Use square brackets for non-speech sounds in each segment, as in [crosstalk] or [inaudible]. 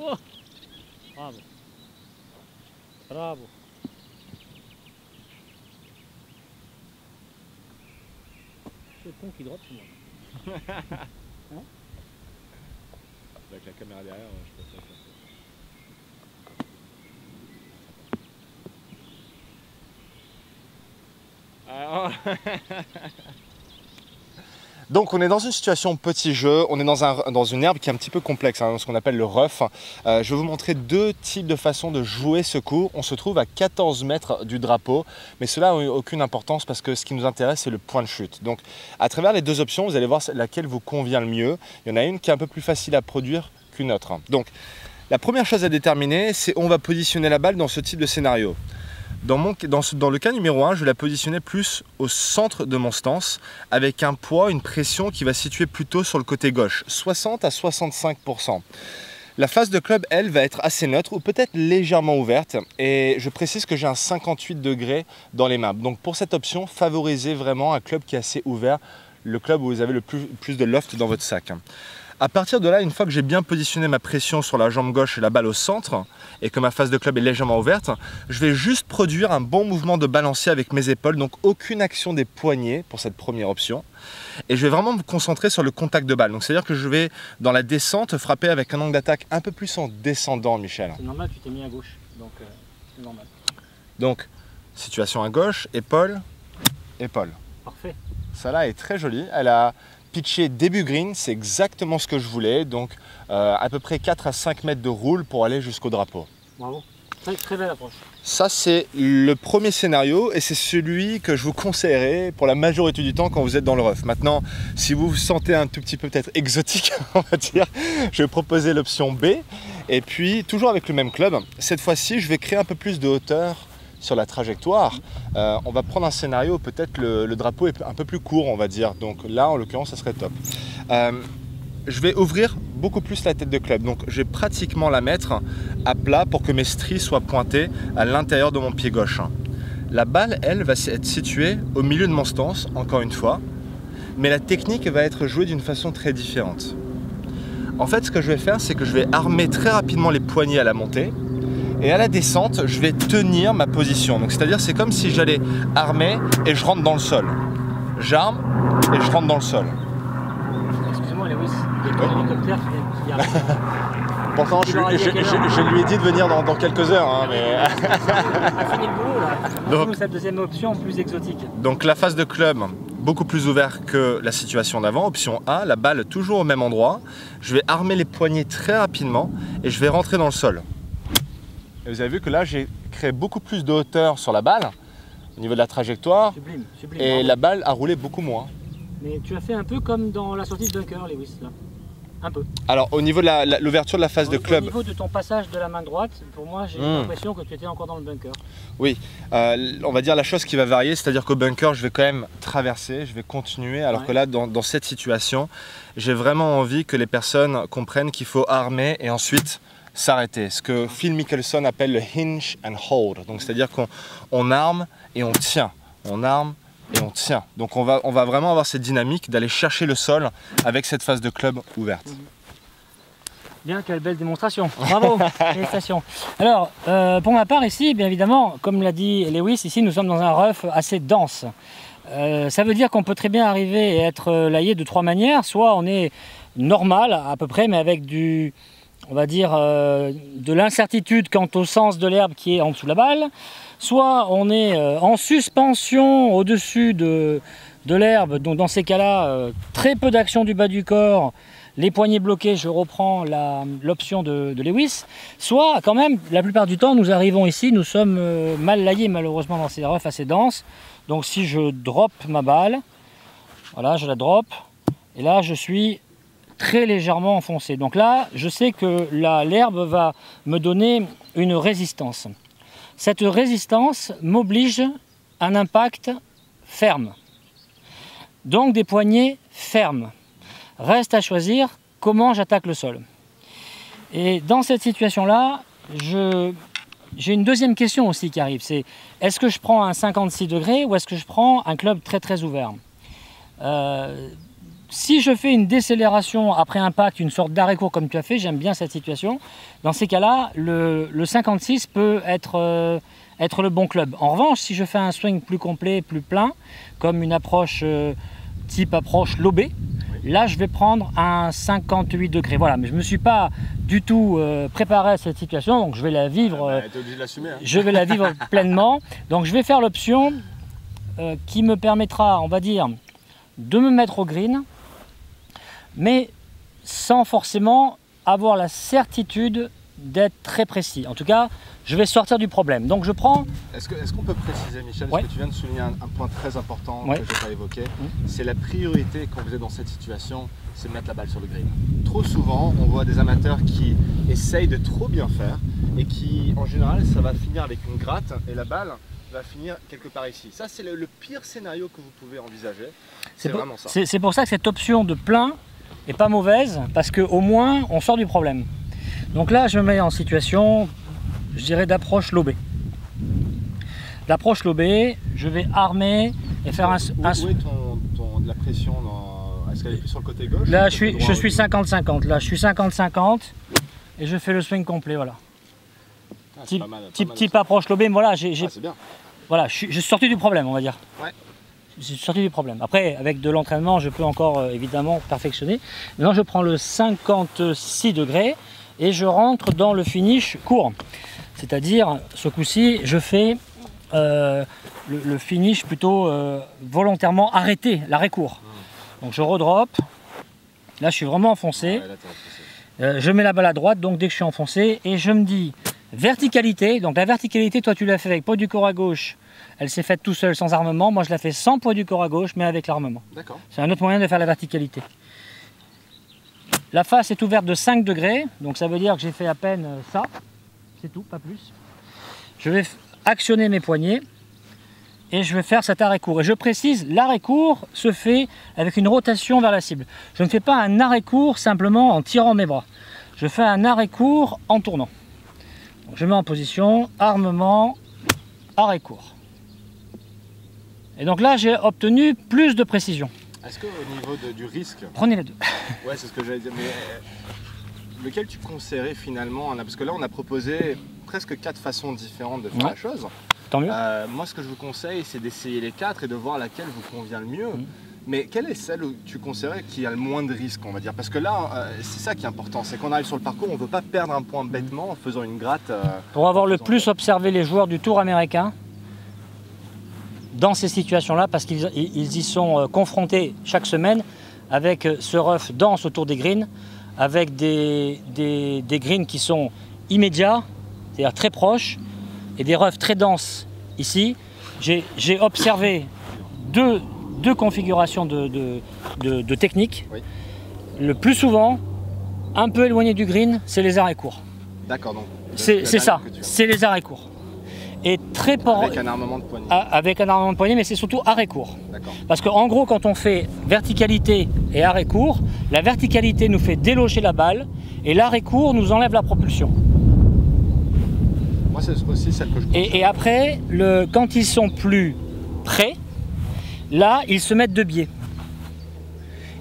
Oh Bravo. Bravo. C'est le con qui drop, c'est moi. Avec la caméra derrière, je peux faire ça. Ah, [laughs] Donc on est dans une situation petit jeu, on est dans, un, dans une herbe qui est un petit peu complexe, hein, ce qu'on appelle le rough. Euh, je vais vous montrer deux types de façons de jouer ce coup. On se trouve à 14 mètres du drapeau, mais cela n'a aucune importance parce que ce qui nous intéresse c'est le point de chute. Donc à travers les deux options, vous allez voir laquelle vous convient le mieux. Il y en a une qui est un peu plus facile à produire qu'une autre. Donc la première chose à déterminer, c'est on va positionner la balle dans ce type de scénario. Dans, le cas numéro 1, je vais la positionner plus au centre de mon stance avec un poids, une pression qui va situer plutôt sur le côté gauche, 60 à 65%. La face de club, elle, va être assez neutre ou peut-être légèrement ouverte. Et je précise que j'ai un 58 degrés dans les mains. Donc pour cette option, favorisez vraiment un club qui est assez ouvert, le club où vous avez le plus de loft dans votre sac. À partir de là, une fois que j'ai bien positionné ma pression sur la jambe gauche et la balle au centre, et que ma face de club est légèrement ouverte, je vais juste produire un bon mouvement de balancier avec mes épaules, donc aucune action des poignets pour cette première option. Et je vais vraiment me concentrer sur le contact de balle. Donc c'est-à-dire que je vais, dans la descente, frapper avec un angle d'attaque un peu plus en descendant, Michel. C'est normal, tu t'es mis à gauche, donc euh, c'est normal. Donc, situation à gauche, épaule, épaule. Parfait. Ça là est très jolie. Elle a pitché début green, c'est exactement ce que je voulais. Donc euh, à peu près 4 à 5 mètres de roule pour aller jusqu'au drapeau. Bravo. Très, très belle approche. Ça, c'est le premier scénario et c'est celui que je vous conseillerais pour la majorité du temps quand vous êtes dans le rough. Maintenant, si vous vous sentez un tout petit peu peut-être exotique, [laughs] on va dire, je vais proposer l'option B. Et puis, toujours avec le même club, cette fois-ci, je vais créer un peu plus de hauteur sur la trajectoire, euh, on va prendre un scénario peut-être le, drapeau est un peu plus court, on va dire. Donc là, en l'occurrence, ça serait top. Euh, je vais ouvrir beaucoup plus la tête de club. Donc je vais pratiquement la mettre à plat pour que mes stries soient pointées à l'intérieur de mon pied gauche. La balle, elle, va être située au milieu de mon stance, encore une fois. Mais la technique va être jouée d'une façon très différente. En fait, ce que je vais faire, c'est que je vais armer très rapidement les poignets à la montée et à la descente, je vais tenir ma position. Donc c'est-à-dire c'est comme si j'allais armer et je rentre dans le sol. J'arme et je rentre dans le sol. Excusez-moi Lewis, il y a hélicoptère qui arrive. [laughs] Pourtant, je, lui ai dit de venir dans, quelques heures. Hein, mais... [laughs] a fini le boulot là. Donc, cette deuxième option plus exotique. Donc la phase de club, beaucoup plus ouvert que la situation d'avant. Option A, la balle toujours au même endroit. Je vais armer les poignets très rapidement et je vais rentrer dans le sol. Et vous avez vu que là, j'ai créé beaucoup plus de hauteur sur la balle au niveau de la trajectoire. Sublime, sublime, et la balle a roulé beaucoup moins. Mais tu as fait un peu comme dans la sortie de bunker, Lewis, là. Un peu. Alors, au niveau de l'ouverture de la phase de club. Au niveau de ton passage de la main droite, pour moi, j'ai hmm. l'impression que tu étais encore dans le bunker. Oui, euh, on va dire la chose qui va varier, c'est-à-dire qu'au bunker, je vais quand même traverser, je vais continuer, alors que là, dans, dans cette situation, j'ai vraiment envie que les personnes comprennent qu'il faut armer et ensuite s'arrêter. Ce que Phil Mickelson appelle le hinge and hold. Donc c'est-à-dire qu'on arme et on tient. On arme et on tient. Donc on va, on va vraiment avoir cette dynamique d'aller chercher le sol avec cette phase de club ouverte. Bien, quelle belle démonstration. Bravo, [laughs] félicitations. Alors, euh, pour ma part ici, bien évidemment, comme l'a dit Lewis, ici nous sommes dans un rough assez dense. Euh, ça veut dire qu'on peut très bien arriver et être laillé de trois manières. Soit on est normal à peu près, mais avec du, on va dire, euh, de l'incertitude quant au sens de l'herbe qui est en dessous de la balle, soit on est euh, en suspension au-dessus de, l'herbe, donc dans ces cas-là, euh, très peu d'action du bas du corps, les poignets bloqués, je reprends l'option de, Lewis, soit quand même, la plupart du temps, nous arrivons ici, nous sommes mal laillés malheureusement dans ces refs assez denses, donc si je drop ma balle, voilà, je la drop, et là je suis très légèrement enfoncé. Donc là, je sais que l'herbe va me donner une résistance. Cette résistance m'oblige à un impact ferme. Donc des poignées fermes. Reste à choisir comment j'attaque le sol. Et dans cette situation-là, j'ai une deuxième question aussi qui arrive, c'est est-ce que je prends un 56 degrés ou est-ce que je prends un club très très ouvert? Euh, si je fais une décélération après impact, une sorte d'arrêt court comme tu as fait, j'aime bien cette situation. Dans ces cas-là, le, 56 peut être, euh, être le bon club. En revanche, si je fais un swing plus complet, plus plein, comme une approche euh, type approche lobée, là je vais prendre un 58 degrés. Voilà, mais je ne me suis pas du tout euh, préparé à cette situation, donc je vais la vivre. Ah bah, hein. Je vais la vivre [laughs] pleinement. Donc je vais faire l'option qui me permettra, on va dire, de me mettre au green mais sans forcément avoir la certitude d'être très précis. En tout cas, je vais sortir du problème. Donc je prends... Est-ce qu'on peut préciser, Michel, parce que tu viens de souligner un, point très important que je n'ai pas évoqué, c'est la priorité quand vous êtes dans cette situation, c'est de mettre la balle sur le green. Trop souvent, on voit des amateurs qui essayent de trop bien faire et qui, en général, ça va finir avec une gratte et la balle va finir quelque part ici. Ça, c'est le, pire scénario que vous pouvez envisager. C'est vraiment ça. C'est pour ça que cette option de plein et pas mauvaise parce qu'au moins on sort du problème. Donc là je me mets en situation, je dirais d'approche lobée. D'approche lobée, je vais armer et faire un... Où, est ton, de la pression Est-ce qu'elle est plus sur le côté gauche Là je suis, je suis 50-50, là je suis 50-50 et je fais le swing complet, voilà. Ah, type, type, approche lobée, voilà, j'ai... Ah, voilà, je suis, je suis sorti du problème, on va dire. Ouais j'ai sorti du problème. Après, avec de l'entraînement, je peux encore euh, évidemment perfectionner. Maintenant, je prends le 56 degrés et je rentre dans le finish court. C'est-à-dire, ce coup-ci, je fais euh, le, finish plutôt euh, volontairement arrêté, l'arrêt court. Donc je redrop. Là, je suis vraiment enfoncé. je mets la balle à droite, donc dès que je suis enfoncé, et je me dis verticalité. Donc la verticalité, toi, tu l'as fait avec poids du corps à gauche elle s'est faite tout seul sans armement. Moi, je la fais sans poids du corps à gauche, mais avec l'armement. C'est un autre moyen de faire la verticalité. La face est ouverte de 5 degrés, donc ça veut dire que j'ai fait à peine euh, ça. C'est tout, pas plus. Je vais actionner mes poignets et je vais faire cet arrêt court. Et je précise, l'arrêt court se fait avec une rotation vers la cible. Je ne fais pas un arrêt court simplement en tirant mes bras. Je fais un arrêt court en tournant. Je mets en position, armement, arrêt court. Et donc là, j'ai obtenu plus de précision. Est-ce qu'au niveau du risque... Prenez les deux. [laughs] ouais, c'est ce que j'allais dire. Mais euh, lequel tu conseillerais finalement Parce que là, on a proposé presque quatre façons différentes de faire la chose. Tant mieux. Euh, moi, ce que je vous conseille, c'est d'essayer les quatre et de voir laquelle vous convient le mieux. Mm. Mais quelle est celle où tu conseillerais qui a le moins de risque, on va dire? Parce que là, euh, c'est ça qui est important, c'est qu'on arrive sur le parcours, on ne veut pas perdre un point bêtement en faisant une gratte. Pour avoir le plus observé les joueurs du Tour américain, dans ces situations-là parce qu'ils y sont euh, confrontés chaque semaine avec euh, ce rough dense autour des greens, avec des, des, greens qui sont immédiats, c'est-à-dire très proches, et des roughs très denses ici. J'ai observé deux, deux configurations de, de, de, techniques. Le plus souvent, un peu éloigné du green, c'est les arrêts courts. D'accord, donc. C'est ça, c'est les arrêts courts très Avec un armement de poignet. Ah, avec un armement de poignet, mais c'est surtout arrêt court. Parce qu'en gros, quand on fait verticalité et arrêt court, la verticalité nous fait déloger la balle et l'arrêt court nous enlève la propulsion. Moi, c'est aussi celle que je et, et, après, le, quand ils sont plus près, là, ils se mettent de biais.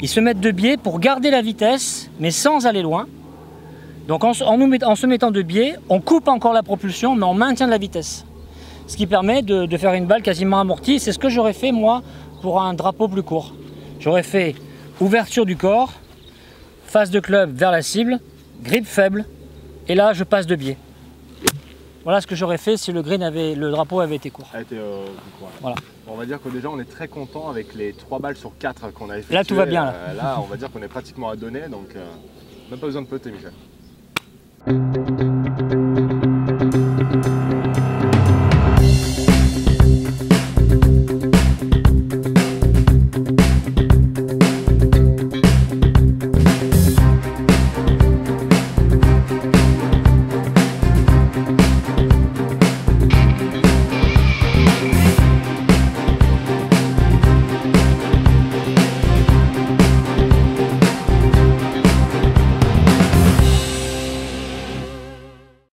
Ils se mettent de biais pour garder la vitesse, mais sans aller loin. Donc en, se mettant de biais, on coupe encore la propulsion, mais on maintient la vitesse. Ce qui permet de, faire une balle quasiment amortie. C'est ce que j'aurais fait moi pour un drapeau plus court. J'aurais fait ouverture du corps, face de club vers la cible, grip faible, et là je passe de biais. Voilà ce que j'aurais fait si le green avait, le drapeau avait été court. Euh, voilà. on va dire que déjà on est très content avec les 3 balles sur 4 qu'on a effectuées. Là tout va bien. Là, euh, là on va dire qu'on est pratiquement à donner, donc euh, même pas besoin de poter Michel.